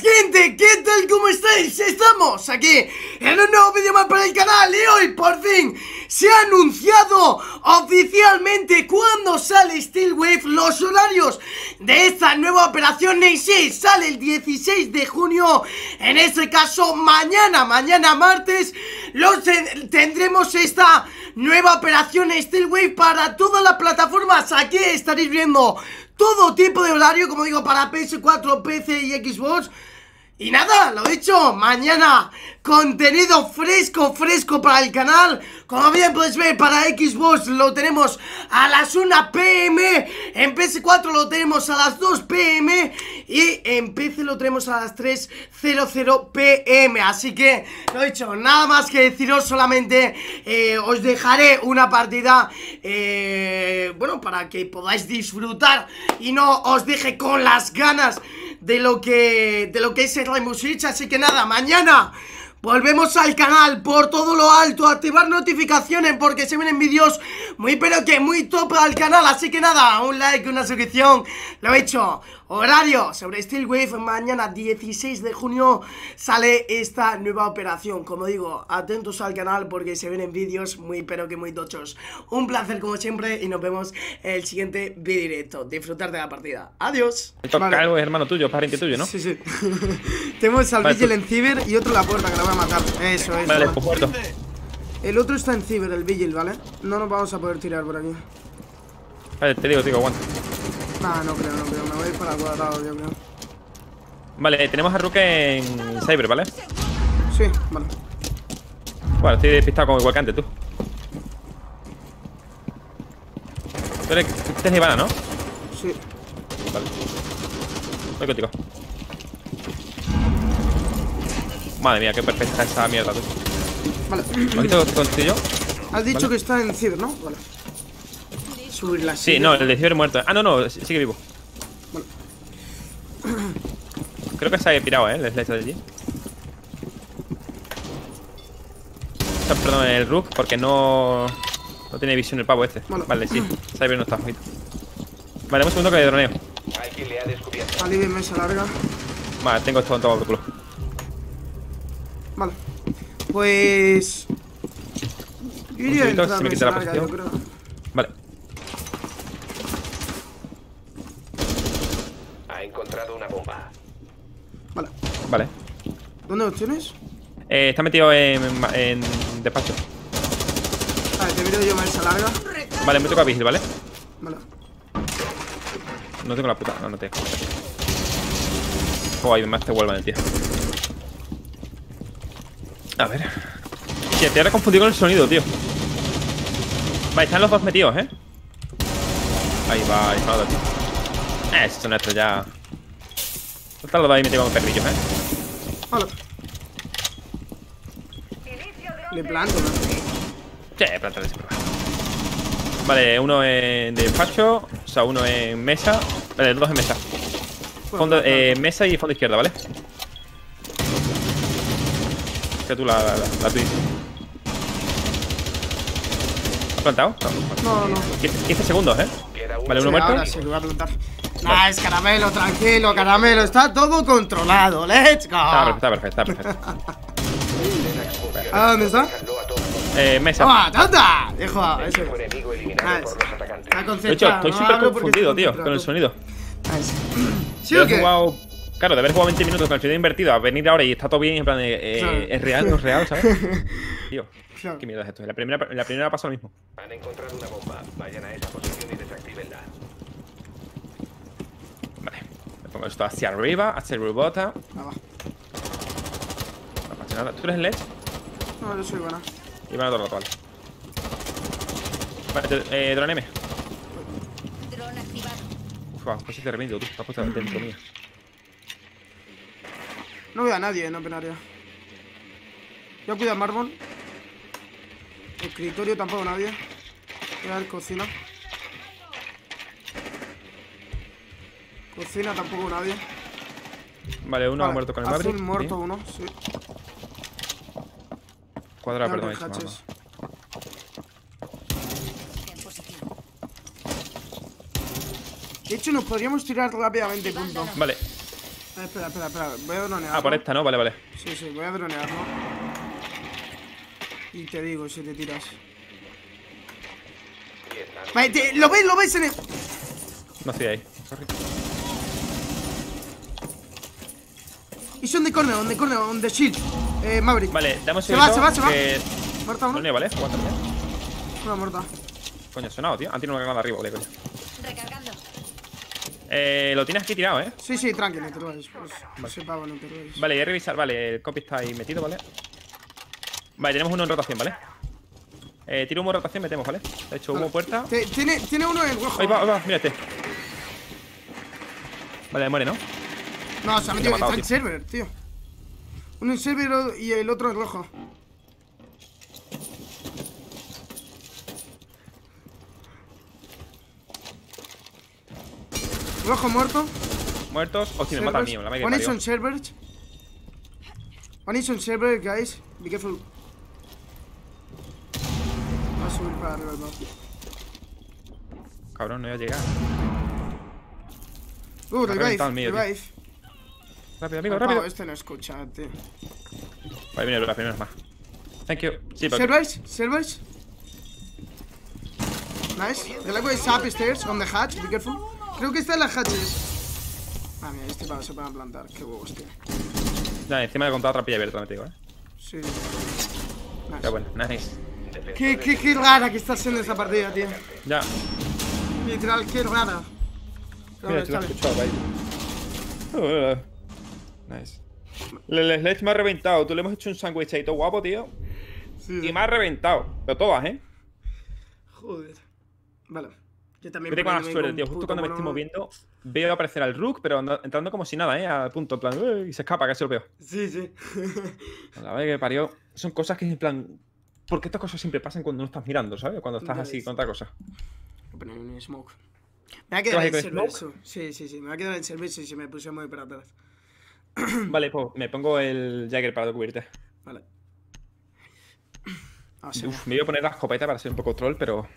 gente, ¿qué tal? ¿Cómo estáis? Estamos aquí en un nuevo vídeo más para el canal y hoy por fin se ha anunciado oficialmente cuando sale Steel Wave los horarios de esta nueva operación Neysi sale el 16 de junio, en este caso mañana, mañana martes los tendremos esta nueva operación Steel Wave para todas las plataformas, aquí estaréis viendo todo tipo de horario, como digo, para PS4, PC y Xbox. Y nada, lo dicho, mañana contenido fresco, fresco para el canal. Como bien podéis ver, para Xbox lo tenemos a las 1 pm En PS4 lo tenemos a las 2 pm Y en PC lo tenemos a las 3.00 pm Así que, lo dicho, nada más que deciros solamente eh, Os dejaré una partida, eh, bueno, para que podáis disfrutar Y no os deje con las ganas de lo que, de lo que es el Six Así que nada, mañana Volvemos al canal por todo lo alto, activar notificaciones porque se vienen vídeos muy pero que muy top al canal Así que nada, un like, una suscripción, lo he hecho Horario sobre Steel Wave, mañana 16 de junio sale esta nueva operación. Como digo, atentos al canal porque se vienen vídeos muy pero que muy tochos. Un placer como siempre y nos vemos en el siguiente vídeo directo. Disfrutar de la partida, adiós. Toca algo es hermano tuyo, pariente tuyo, ¿no? Sí, sí. Tenemos al Vigil en Ciber y otro en la puerta que la voy a matar. Eso, eso. Vale, pues muerto. El otro está en Ciber, el Vigil, ¿vale? No nos vamos a poder tirar por aquí. Vale, te digo, te digo, aguanta no, no creo, no creo. Me voy para el cuadrado, yo creo. Vale, tenemos a Rook en Cyber, ¿vale? Sí, vale. Bueno, estoy despistado como igual que antes, tú. Tú eres, Ivana, ¿no? Sí. Vale. Voy contigo. Madre mía, qué perfecta esa mierda, tú. Vale. ¿Me has visto contigo? Has dicho que está en ciber, ¿no? Vale. Sí, no, el de Ciber muerto. Ah, no, no, sigue vivo. Creo que se ha pirado, ¿eh? El slice de allí. Perdón, el Rook, porque no. No tiene visión el pavo este. Vale, sí. Cyber no está, ojito. Vale, un segundo que droneo. Alguien le ha descubierto. Vale, mesa larga. Vale, tengo esto en todo el culo. Vale. Pues. Yo iría a si me quita la posición. Vale. encontrado una bomba. Vale. ¿Dónde lo tienes? Eh, está metido en, en, despacho. Vale, te miro yo esa larga. Vale, me toca vigil, ¿vale? Vale. No tengo la puta. No, no tengo. Oh, ahí más te vuelvan el tío. A ver. Tío, te he confundido con el sonido, tío. Vale, están los dos metidos, ¿eh? Ahí va, ahí va, tío. Eh, son estos ya. Está lo de ahí metido con perrillos, eh. Hola. Le planto, ¿no? Sí, planta de Vale, uno en despacho, o sea, uno en mesa. Vale, dos en mesa. Fondo, eh, mesa y fondo izquierda, ¿vale? Que tú la, la, la, la ¿Has plantado? No, no. 15, segundos, ¿eh? Vale, uno muerto. Ahora sí, lo voy a plantar. Ah, es caramelo, tranquilo, caramelo. Está todo controlado. Let's go. Está perfecto, está perfecto, está perfecto. ¿A dónde está? Eh, mesa. ¡Ah, tata! Dejo. Está concentrado. De hecho, estoy súper confundido, tío, con el sonido. ¿Sí o qué? Jugado, claro, de haber jugado 20 minutos con el sonido invertido a venir ahora y está todo bien, en plan de. Eh, ¿Es real? ¿No es real? ¿Sabes? Tío, qué mierda es esto. La primera, la primera pasa lo mismo. Han encontrado una bomba. Vayan a esa posición y Pongo esto hacia arriba, hacia rebota. Ah, no pasa nada. ¿Tú eres el Ledge? No, yo soy buena. Y van a todo el rato, vale. Vale, eh, drone M. Drone activado. Uf, pues te remedio, tú. Estás puesto dentro mía. No veo a nadie en Open Area. Yo cuido a Marbon. Escritorio tampoco nadie. Voy a ver cocina. Cocina tampoco nadie. Vale, uno ha muerto con el Maverick. Azul muerto uno, sí. Cuadrado, perdón. De hecho, nos podríamos tirar rápidamente, punto. Vale. Eh, espera, espera, espera. Voy a dronearlo. Ah, por esta, ¿no? Vale, vale. Sí, sí, voy a dronearlo. Y te digo si te tiras. Vale, te- ¿lo ves? ¿Lo ves en el...? No estoy ahí. He's on the corner, on the corner, on the shield. Eh, Maverick. Vale, damos Se va, se va, se va. Que... Muerta No, uno. ¿vale? Aguanta, ¿vale? Una muerta. Coño, ha sonado, tío. Han tirado una granada arriba, vale, coño. Recargando. Eh, lo tienes aquí tirado, ¿eh? Sí, sí, tranqui, no te lo vayas. Pues, te lo vayas. Vale, voy a revisar. Vale, el copy está ahí metido, ¿vale? Vale, tenemos uno en rotación, ¿vale? Eh, tiro humo en rotación, metemos, ¿vale? De hecho, humo puerta. Tiene, tiene uno en el rojo. Ahí va, ahí va, mira este. Vale, muere, ¿no? No, se ha metido está en server, tío. Uno en server y el otro en rojo. Rojo muerto. Muertos. Hostia, me mata el mío, la One is on server. One is on server, guys. Be careful. Va a subir para arriba el. Cabrón, no voy a llegar. Uh, revive, revive. Rápido, amigo, rápido. Este no escucha, tío. Vale, viene la primera más. Thank you. Sí. Servers, servers. Nice. The leg is upstairs on the hatch. Be careful. Creo que está en las hatches. Ah, mira, este pavo se puede plantar. Qué huevos, tío. Ya, encima he contado otra pilla abierta, te digo, ¿eh? Sí. Qué Nice. bueno, nice. Qué, qué, qué rara que está siendo esta partida, tío. Ya. Literal, qué rara. Mira, tú lo sale. escuchado, ahí. Nice. El el Sledge me ha reventado. Tú le hemos hecho un sándwich ahí todo guapo, tío. Sí. Y me ha reventado. Pero todas, ¿eh? Joder. Vale. Yo también Vete con la suerte, tío. Justo cuando me estoy moviendo, veo aparecer al Rook, pero entrando como si nada, ¿eh? Al punto, en plan, "Uy", y se escapa, casi lo veo. Sí, sí. La verdad que parió. Son cosas que, en plan. Porque estas cosas siempre pasan cuando no estás mirando, ¿sabes? Cuando estás así con otra cosa. Voy a poner un smoke. Me va a ¿Te quedar vas a en ir con servicio. Sí, sí, sí. Me va a quedar en servicio si me puse muy para atrás. Vale, pues me pongo el Jagger para cubrirte. Vale. Ah, sí. Uf, me voy a poner la escopeta para ser un poco troll, pero.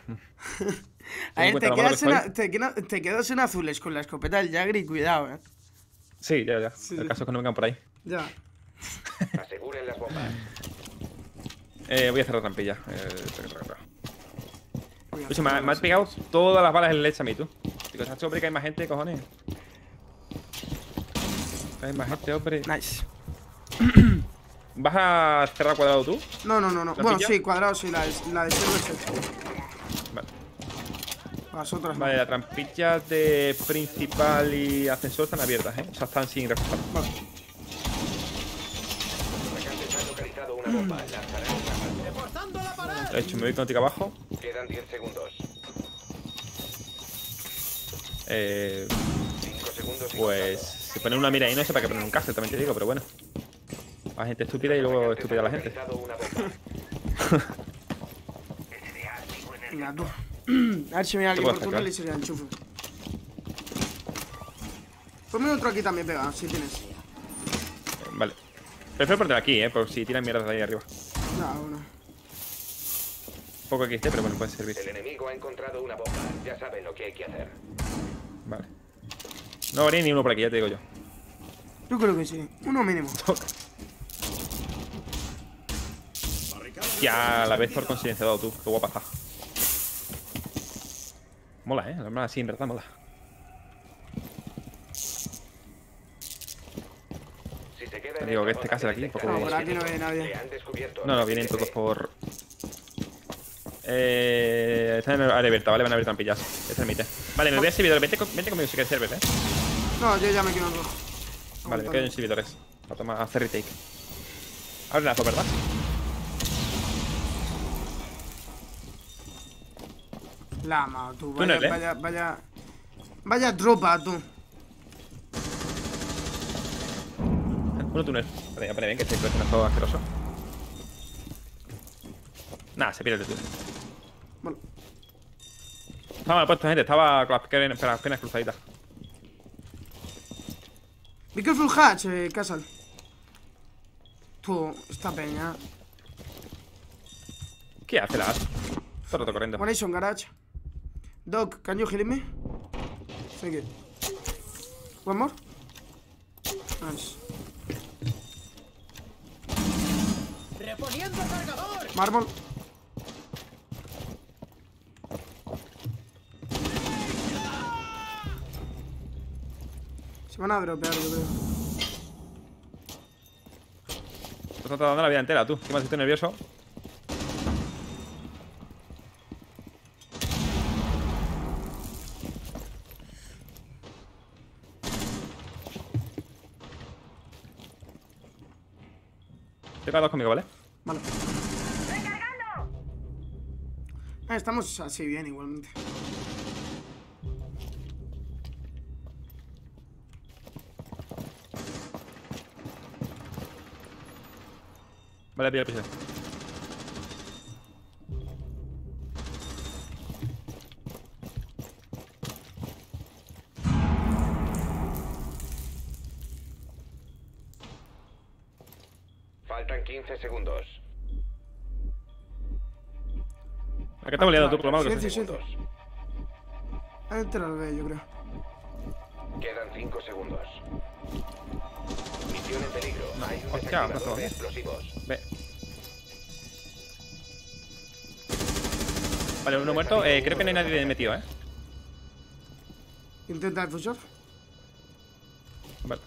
A ver, te quedas, que en, a- te, queda- te quedas en azules con la escopeta del Jagger y cuidado, eh. Sí, ya, ya. Sí, el sí. caso es que no vengan por ahí. Ya. Aseguren las bombas. Eh, voy a cerrar trampilla. Eh, me, me has pegado todas las balas en el leche a mí, tú. Digo, ¿sabes, hombre, que hay más gente, cojones? Hay más gente, hombre. Nice. ¿Vas a cerrar cuadrado tú? No, no, no, no. ¿La Bueno, pilla? sí, cuadrado, sí, la de, la de server sí. Vale. Las otras no. Vale, las trampillas de principal y ascensor están abiertas, ¿eh? O sea, están sin reforzar. Vale. De hecho, me voy contigo abajo. Quedan 10 segundos. Eh, 5 segundos y pues se pone una mira ahí, no sé para qué poner un castle, también te digo, pero bueno. La gente estúpida y luego estúpida la gente. Venga, tú. A ver si viene alguien puedo por túnel y se le enchufe. Ponme otro aquí también pega, si tienes. Vale. Prefiero poner aquí, ¿eh? Por si tiran mierdas de ahí arriba. No, uno. Poco XT, pero bueno, puede servir. El enemigo ha encontrado una bomba. Ya saben lo que hay que hacer. Vale. No habría ni uno por aquí, ya te digo yo. Yo creo que sí. Uno mínimo. Ya la vez por con silenciado tú, qué guapa está. Mola, eh, la verdad, sí, en verdad mola. Te digo que este zona, castle aquí, poco- No, por aquí no nadie. No, no, vienen todos por. Eh. Están en área abierta, ¿vale? Van a abrir trampillas. Es el mite. Vale, me voy a servidor. Vete, con- vete conmigo si quieres server, eh. No, yo ya me quedo en rojo. Vale, me quedo en servidores. A tomar a hacer retake. Abre lazo, ¿verdad? Lama, tú. Túnel, Vaya, ¿eh? vaya, vaya. Vaya tropa, tú. Uno túnel. Vale, ya pone bien que este es un juego asqueroso. Nada, se pierde el túnel. Bueno, Estaba mal puesto, gente. Estaba con las piernas, con las piernas cruzaditas. Be careful hatch, eh, Castle. Tú, esta peña. ¿Qué hace la Ash? Todo rato corriendo. One is on garage. Doc, can you heal me? Thank you. One more. Nice. ¡Reponiendo cargador! Mármol. Se van a dropear, yo creo. Te estás dando la vida entera, tú. ¿Qué más estoy nervioso? Te quedas conmigo, ¿vale? Vale. Ah, estamos así bien igualmente. Vale, el piso. Faltan 15 segundos. ¿A qué te has liado tú por lo malo que Sí, sí, sí. Entra al B, yo creo. Quedan 5 segundos. En peligro. Hay un hostia, ¿eh? explosivos. Ve. Vale, uno muerto. Eh, creo que no hay nadie metido, ¿eh? Intenta defusar. Vale.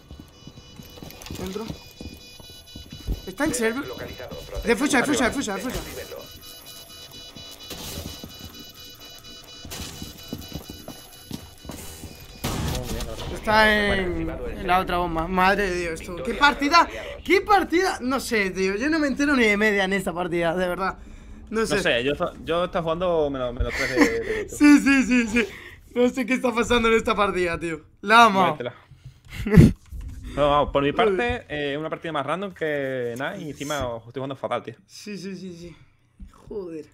Dentro. Está en server. Defusa, defusa, defusa, defusa. Está en, en la otra bomba. Madre de Dios, tú. ¿Qué partida? ¿Qué partida? No sé, tío. Yo no me entero ni de media en esta partida, de verdad. No sé. No sé, yo, yo estaba jugando menos, menos 3 de. Sí, sí, sí, sí. No sé qué está pasando en esta partida, tío. La amo. No, vamos, por mi parte, eh, una partida más random que nada y encima estoy jugando fatal, tío. Sí, sí, sí, sí. Joder.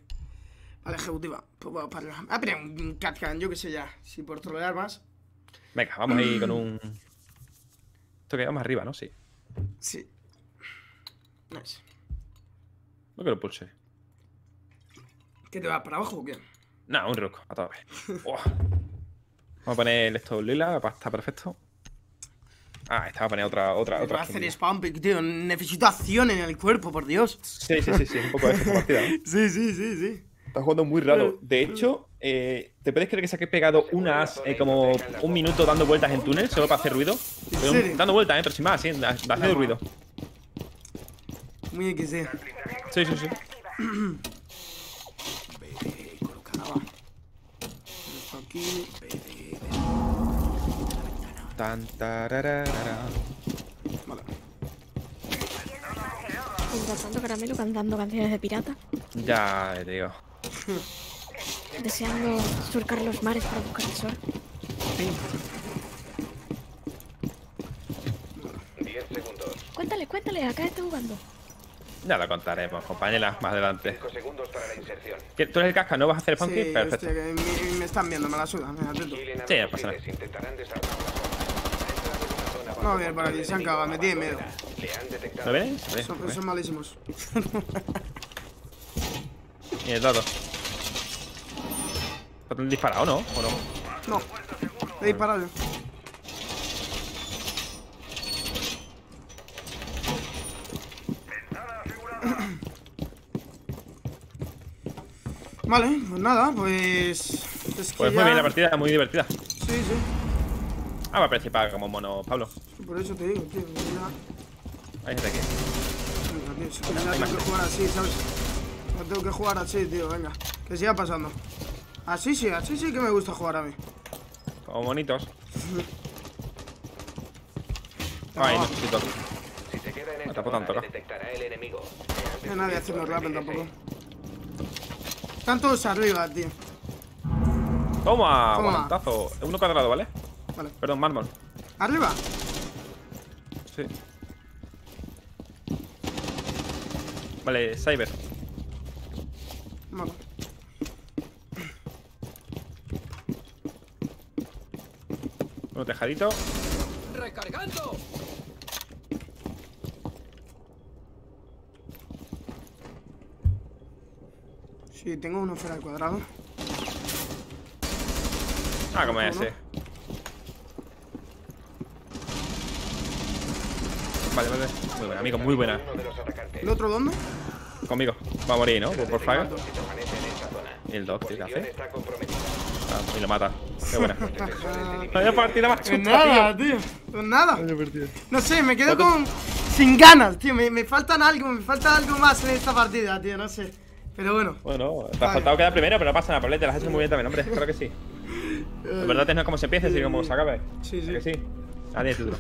Vale, ejecutiva. Pues vamos para arriba. Ah, pero un catcan, yo qué sé ya. Si por trolear más. Venga, vamos ahí con un... Esto queda más arriba, ¿no? Sí. Sí. Nice. No que lo pulse. ¿Qué te va para abajo o qué? Nada, un rook, a toda vez. Vamos a poner esto lila, estar perfecto. Ah, esta va a poner otra, otra, otra. va a hacer spam tío. Necesito acción en el cuerpo, por Dios. Sí, sí, sí, sí, un poco de esta partida, ¿no? Sí, sí, sí, sí. Estás jugando muy raro. De hecho, eh, ¿te puedes creer que se ha pegado una as eh, como un minuto dando vueltas en túnel solo para hacer ruido? Pero dando vueltas, ¿eh? Pero sin más, sí, hacer ruido. Muy XD. Sí, sí, sí. Aquí. Tan, tarararara. Vale. Mientras tanto, Caramelo cantando canciones de pirata, Ya, te digo. deseando surcar los mares para buscar el sol. 10 segundos. Cuéntale, cuéntale, acá está jugando. Ya lo contaremos, compañera, más adelante. 5 segundos para la inserción. ¿Qué- ¿Tú eres el casca? ¿No vas a hacer el funky? Sí, Perfecto. hostia, que me, me están viendo, me la suda, me atento. Sí, no pasa nada. Vamos bien, por aquí, se han cagado, me tienen miedo. abandonada. Le han detectado. ¿Lo ven? Son, son malísimos. Y el dado. ¿Te han disparado, no? ¿O no? No. He disparado yo. Vale, pues nada, pues. Es que Pues muy ya- bien la partida, muy divertida. Sí, sí. Ah, va a participar como mono, Pablo. Por eso te digo, tío. ya- Hay gente aquí. Venga, tío, que tengo que jugar así, ¿sabes? Ya tengo que jugar así, tío, venga. Que siga pasando. Así sí, así sí que me gusta jugar a mí. Como monitos. Venga, Ay, necesito. Si se queda en tanto, le ¿no? detectará el enemigo. No hay nadie haciendo rappel tampoco. Están todos arriba, tío. Toma, Toma. guantazo. Uno cuadrado, ¿vale? Vale. Perdón, mármol. ¿Arriba? Sí. Vale, Cyber. Vale. Tejadito. ¡Recargando! Sí, tengo uno fuera del cuadrado. Ah, como es Uno. ese. Vale, vale. Muy buena, amigo, muy buena. ¿El otro dónde? Conmigo. Va a morir, ¿no? Por. Y el dog, ¿qué hace? Y lo mata. Qué buena. Eliminados. Vaya partida más Pues chuta, nada, tío. tío. Pues nada. No sé, me quedo ¿Cuánto- con. Sin ganas, tío. Me, me faltan algo, me falta algo más en esta partida, tío. No sé. Pero bueno. Bueno, te ha faltado quedar primero, pero no pasa nada, Pablete, lo has hecho muy bien también, hombre. Claro que sí. En verdad, no es como se empiece, sino como se acabe. Sí, sí. ¿A Que sí. Adiós, título.